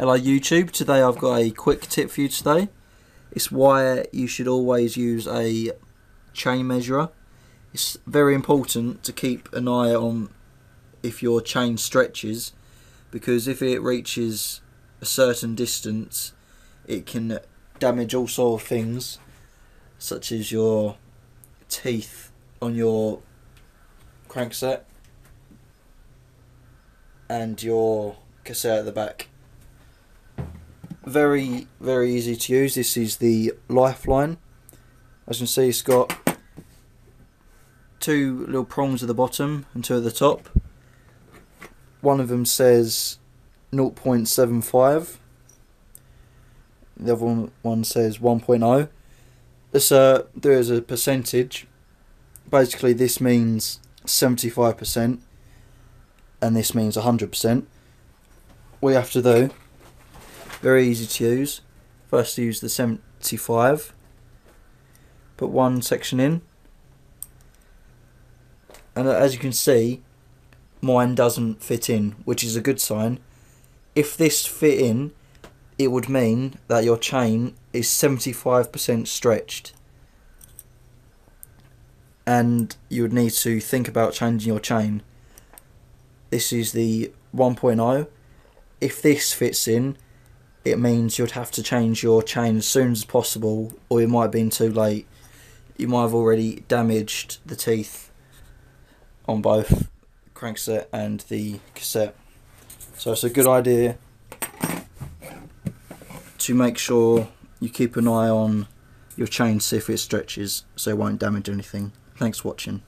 Hello YouTube, today I've got a quick tip for you today. It's why you should always use a chain measurer. It's very important to keep an eye on if your chain stretches because if it reaches a certain distance it can damage all sort of things such as your teeth on your crankset and your cassette at the back very very easy to use. This is the Lifeline. As you can see, it's got two little prongs at the bottom and two at the top. One of them says 0.75. The other one, one says 1.0. This uh, there is a percentage. Basically, this means 75%, and this means 100%. What you have to do very easy to use. First use the 75. Put one section in. And uh, as you can see, mine doesn't fit in, which is a good sign. If this fit in, it would mean that your chain is 75% stretched. And you would need to think about changing your chain. This is the 1.0. If this fits in, it means you'd have to change your chain as soon as possible, or it might have been too late. You might have already damaged the teeth on both crankset and the cassette. So it's a good idea to make sure you keep an eye on your chain, see if it stretches, so it won't damage anything. Thanks for watching.